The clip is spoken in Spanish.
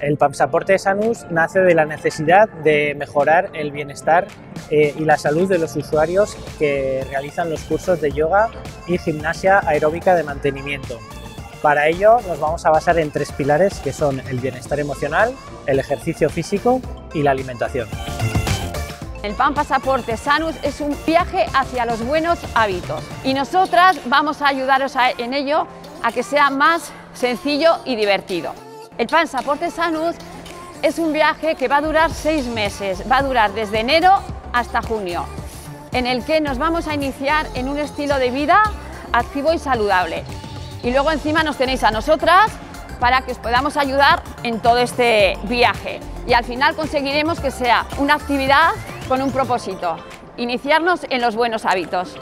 El Pasaporte Sanus nace de la necesidad de mejorar el bienestar eh, y la salud de los usuarios que realizan los cursos de yoga y gimnasia aeróbica de mantenimiento. Para ello nos vamos a basar en tres pilares que son el bienestar emocional, el ejercicio físico y la alimentación. El PAN Pasaporte Sanus es un viaje hacia los buenos hábitos y nosotras vamos a ayudaros en ello a que sea más sencillo y divertido. El Pasaporte Sanus es un viaje que va a durar seis meses, va a durar desde enero hasta junio, en el que nos vamos a iniciar en un estilo de vida activo y saludable. Y luego encima nos tenéis a nosotras para que os podamos ayudar en todo este viaje. Y al final conseguiremos que sea una actividad con un propósito, iniciarnos en los buenos hábitos.